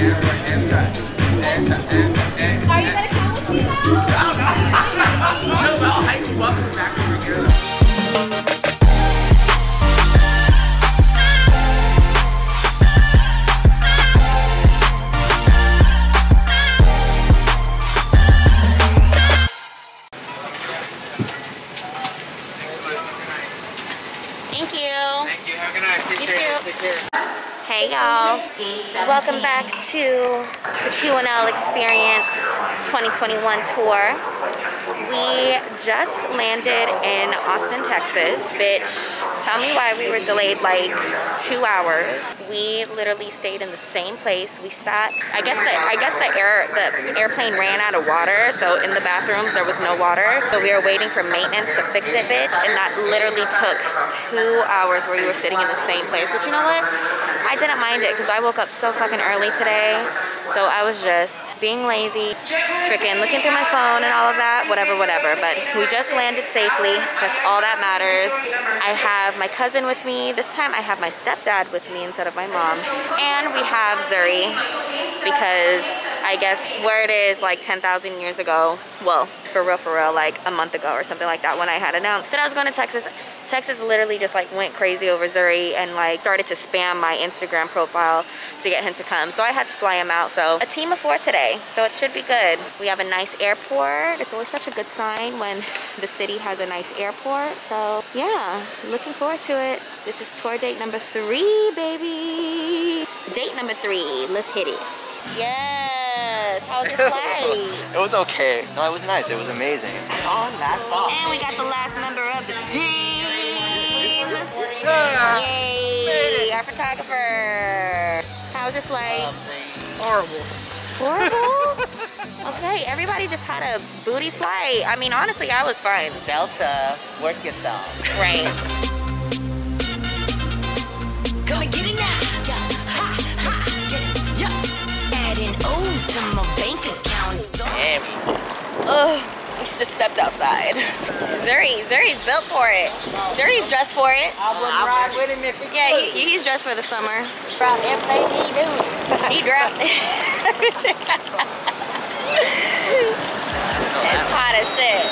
Are Y'all, welcome back to the QNL Experience 2021 tour. We just landed in Austin, Texas. Bitch, tell me why we were delayed like two hours. We literally stayed in the same place. We sat, I guess the I guess the air the airplane ran out of water, so in the bathrooms there was no water. So we were waiting for maintenance to fix it, bitch, and that literally took two hours where we were sitting in the same place. But you know what? I didn't mind it because I woke up so fucking early today. So I was just being lazy, freaking looking through my phone and all of that, whatever, whatever. But we just landed safely. That's all that matters. I have my cousin with me. This time I have my stepdad with me instead of my mom. And we have Zuri because I guess where it is like 10,000 years ago, well, for real, for real, like a month ago or something like that when I had announced that I was going to Texas. Texas literally just like went crazy over Zuri and like started to spam my Instagram profile to get him to come. So I had to fly him out. So a team of four today. So it should be good. We have a nice airport. It's always such a good sign when the city has a nice airport. So yeah, looking forward to it. This is tour date number three, baby. Date number three. Let's hit it. Yes. How's your flight? It was okay. No, it was nice. It was amazing. On last fall. And we got the last member of the team. Yay! Our photographer. How's your flight? Um, horrible. Horrible? okay, everybody just had a booty flight. I mean, honestly, I was fine. Delta, work yourself. Right. Damn. Ugh, we just stepped outside. Zuri, Zuri's built for it. Zuri's dressed for it. I wouldn't ride with him if he Yeah, he, he's dressed for the summer. drop everything he do. He dropped it. it's hot as shit.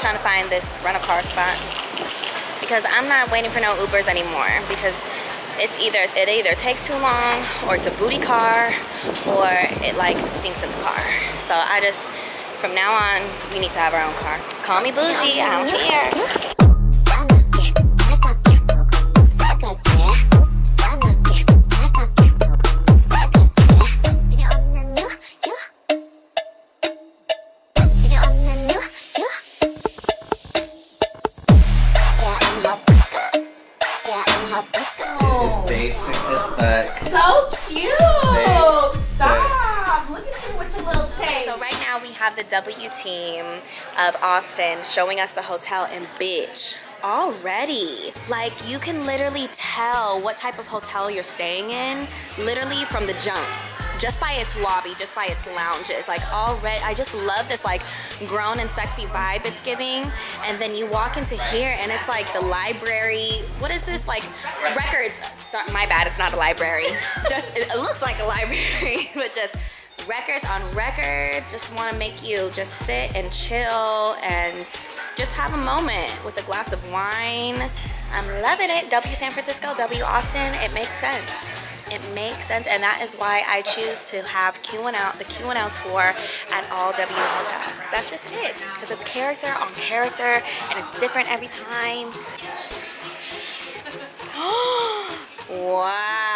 Trying to find this rental car spot because I'm not waiting for no Ubers anymore because it's either it either takes too long or it's a booty car or it like stinks in the car. So I just from now on we need to have our own car. Call me bougie, I don't care. Have the W team of Austin showing us the hotel and bitch. Already, like you can literally tell what type of hotel you're staying in, literally from the jump. Just by its lobby, just by its lounges. Like already, I just love this like grown and sexy vibe it's giving. And then you walk into here and it's like the library. What is this? Like records. My bad, it's not a library. Just, it looks like a library, but just records on records. Just want to make you just sit and chill and just have a moment with a glass of wine. I'm loving it. W San Francisco, W Austin. It makes sense. It makes sense, and that is why I choose to have QNL, the QNL tour at all W hotels. That's just it, because it's character on character, and it's different every time. wow.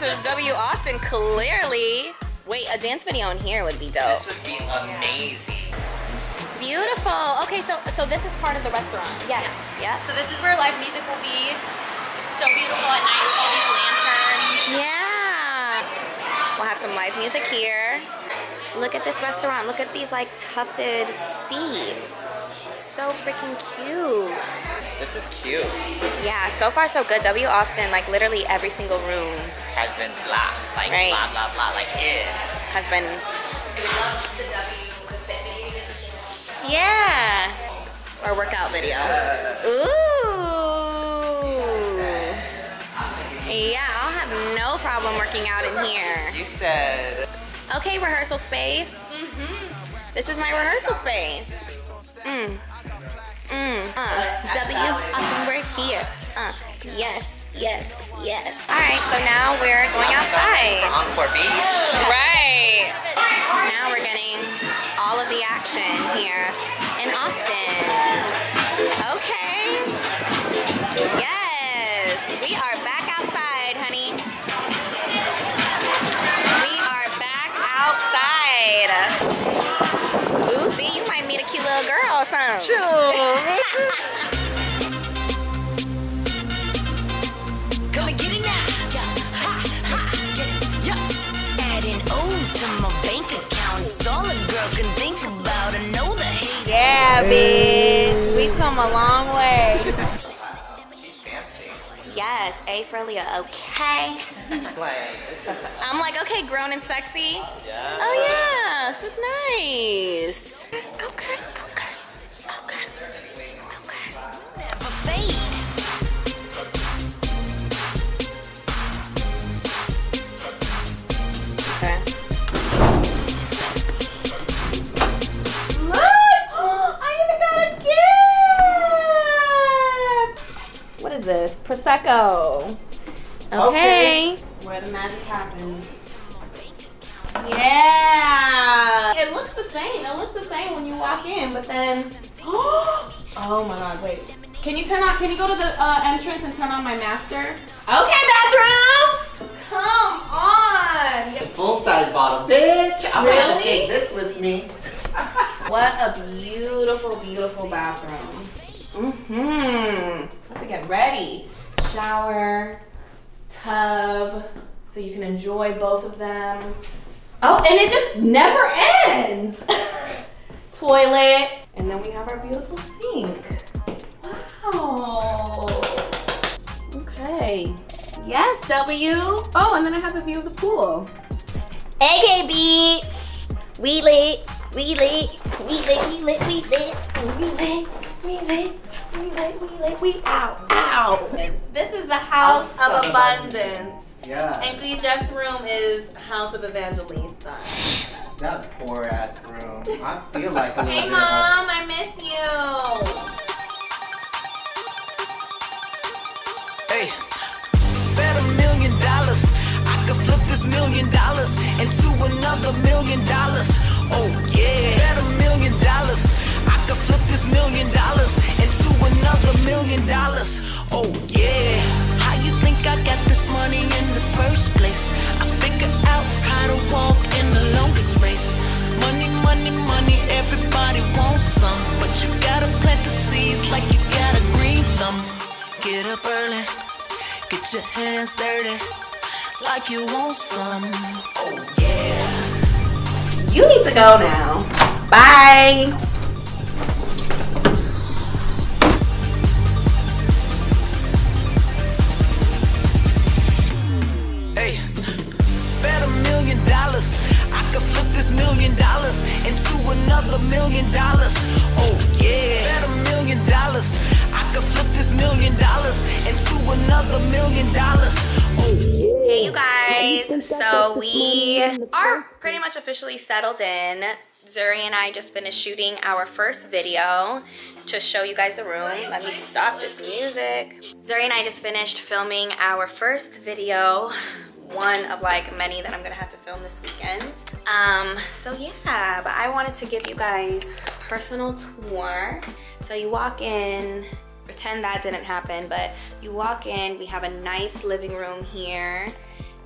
Yeah, we're changing it to W Austin. Clearly. Wait, a dance video in here would be dope. This would be amazing. Beautiful. Okay, so so this is part of the restaurant. Yes. Yeah. So this is where live music will be. It's so beautiful at night with all these lanterns. Yeah. We'll have some live music here. Look at this restaurant. Look at these like tufted seats. So freaking cute. This is cute. Yeah, so far so good. W Austin, like literally every single room Has been blah. Like Right. blah blah blah. Like it. has been I love the W, the fit me. Yeah. Or workout video. Ooh. Yeah, I'll have no problem working out in here. You said Okay, rehearsal space. Mm-hmm. This is my rehearsal space. Mm. Mm. Uh, W Austin, we're here. Uh, yes, yes, yes. All right, so now we're going outside. Encore Beach. Right. Now we're getting all of the action here in Austin. Know the hate. Yeah, bitch. We come a long way. Yes, A for Leah, okay? I'm like, okay, grown and sexy. yeah. Oh yeah, Prosecco. Okay. Where the magic happens. Yeah. It looks the same. It looks the same when you walk in, but then. Oh my god, wait. Can you turn on, can you go to the uh, entrance and turn on my master? Okay, bathroom! Come on! Full size bottle, bitch. I'm Really? gonna take this with me. What a beautiful, beautiful bathroom. Mm-hmm. Let's get ready. Shower, tub, so you can enjoy both of them. Oh, and it just never ends. Toilet, and then we have our beautiful sink. Wow. Okay. Yes, W. Oh, and then I have a view of the pool. AK Beach. We lit. We lit. We lit. We lit. We lit. We lit. We lit. We lit. We lit. We out. Ow. This is the house, House of of abundance. Yeah. And Glee Jeff's room is House of Evangelista. That poor ass room. I feel like a little Hey bit mom, I miss you. Hey, bet a million dollars. I could flip this million dollars into another million dollars. Oh million dollars. Oh yeah, how you think I got this money in the first place? I figured out how to walk in the longest race. Money, money, money, everybody wants some, but you gotta plant the seeds like you got a green thumb. Get up early, get your hands dirty, like you want some. Oh yeah. You need to go now. Bye. Another million dollars. Oh yeah, bet a million dollars. I could flip this million dollars into another million dollars. Oh yeah. Hey, you guys. So we are pretty much officially settled in. Zuri and I just finished shooting our first video to show you guys the room. Let me stop this music. Zuri and I just finished filming our first video, one of like many that I'm gonna have to film this weekend. Um, so yeah, but I wanted to give you guys personal tour. So you walk in, pretend that didn't happen, but you walk in, we have a nice living room here.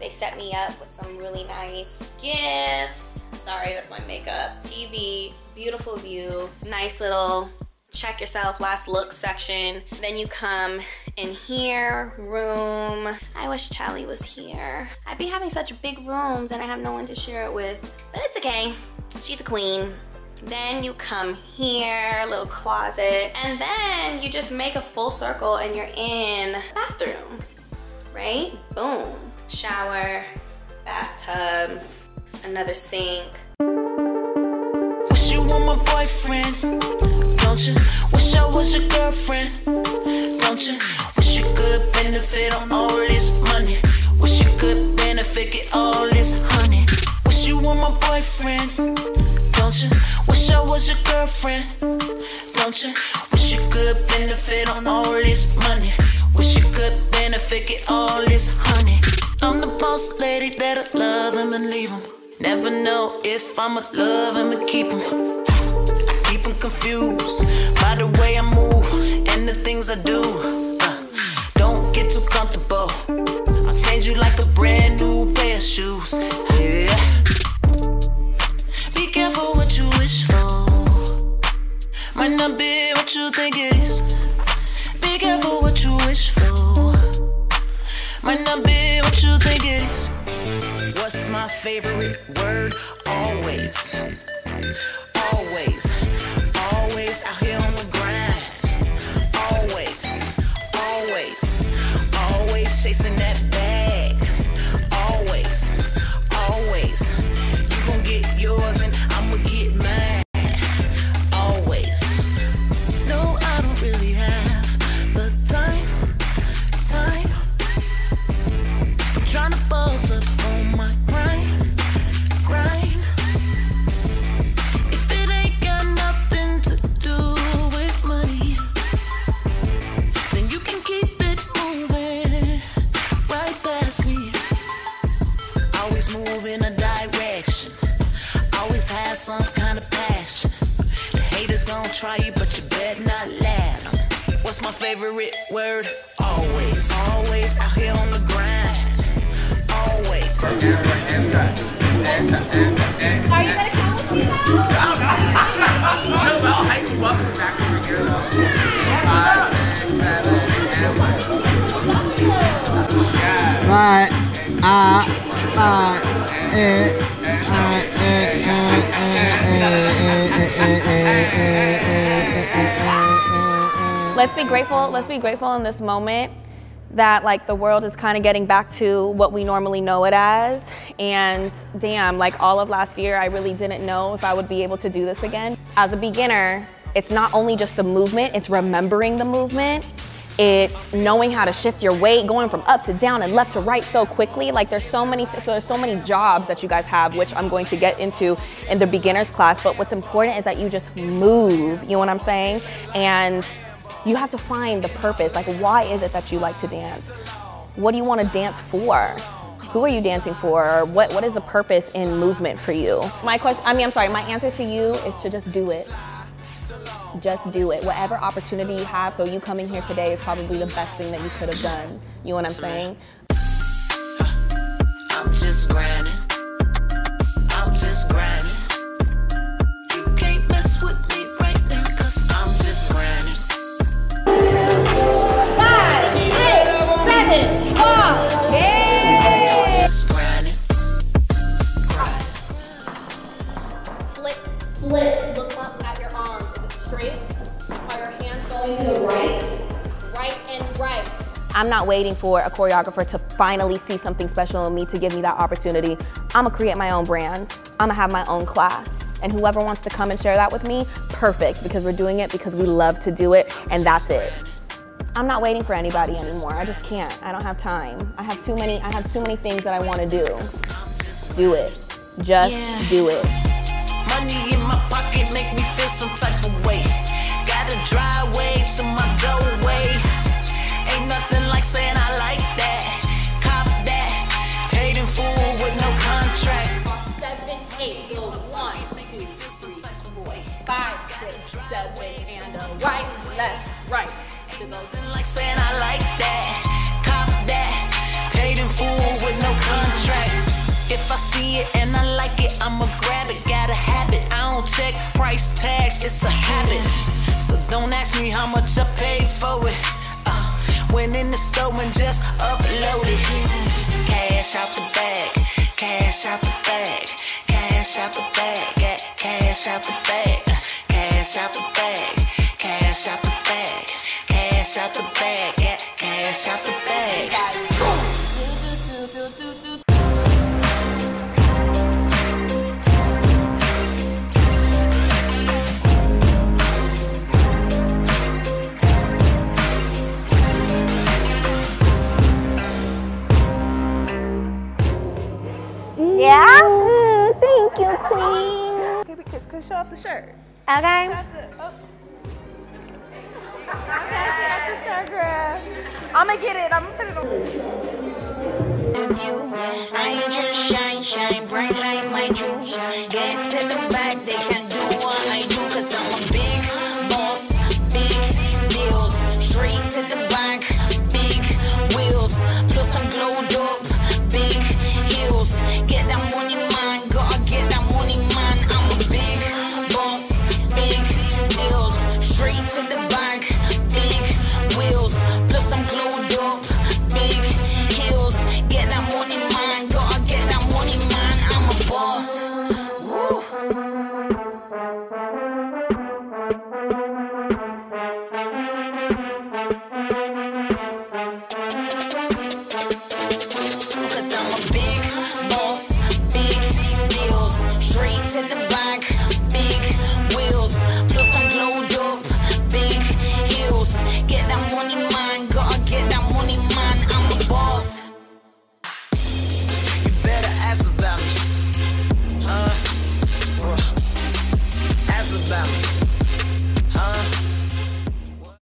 They set me up with some really nice gifts. Sorry, that's my makeup. TV, beautiful view, nice little check yourself last look section. Then you come in here, room. I wish Charlie was here. I'd be having such big rooms and I have no one to share it with, but it's okay. She's a queen. Then you come here, little closet, and then you just make a full circle and you're in bathroom, right? Boom. Shower, bathtub, another sink. You were my boyfriend, don't you? Wish I was your girlfriend, don't you? Wish you could benefit on all this money. Wish you could benefit, get all this honey. Wish you were my boyfriend, don't you? Wish I was your girlfriend, don't you? Wish you could benefit on all this money. Wish you could benefit, get all this honey. I'm the boss lady that'll love him and leave him. Never know if I'ma love him and keep him. I keep him confused by the way I move and the things I do. Uh, don't get too comfortable. I'll change you like a brand new pair of shoes. Yeah. Be careful what you wish for. Might not be what you think it is. Be careful what you wish for. Might not be what you think it is. What's my favorite word? Always. Always. Always out here on the favorite word? Always, always out here on the grind. Always. Are you gonna come with me now? No, no, I welcome back over here though. Five, six, seven, and one. But, uh, uh, eh, uh, eh, let's be grateful let's be grateful in this moment that like the world is kind of getting back to what we normally know it as. And damn like all of last year i really didn't know if i would be able to do this again. As a beginner it's not only just the movement it's remembering the movement. It's knowing how to shift your weight going from up to down and left to right so quickly. Like there's so many so there's so many jobs that you guys have which i'm going to get into in the beginners class. But what's important is that you just move you know what i'm saying? And you have to find the purpose. Like, why is it that you like to dance? What do you want to dance for? Who are you dancing for? What, what is the purpose in movement for you? My question, I mean, I'm sorry, my answer to you is to just do it. Just do it. Whatever opportunity you have, so you coming here today is probably the best thing that you could have done. You know what I'm saying? I'm just grinding. Flip, flip. Look up at your arms. Is it straight? Are your hands going to the right? Right and right. I'm not waiting for a choreographer to finally see something special in me to give me that opportunity. I'm gonna create my own brand. I'm gonna have my own class. And whoever wants to come and share that with me, perfect, because we're doing it because we love to do it, and that's it. I'm not waiting for anybody anymore. I just can't. I don't have time. I have too many, I have too many things that I wanna do. Do it. Just do it. A right, left, right. To like saying I like that. Cop that. Paid in full with no contract. If I see it and I like it, I'ma grab it. Gotta have it. I don't check price tags, it's a habit. So don't ask me how much I paid for it. Uh, went in the store and just upload it. Cash out the bag, cash out the bag, cash out the bag, cash out the bag, uh, cash out the bag, cash out the bag, cash out the bag, yeah, cash out the bag. Yeah? Mm, thank you, Queen. Okay, because, because show off the shirt. Okay. I'm gonna get it. I'm gonna put it on. you. I ain't just shine, shine bright like my jewels. Get to the back, they can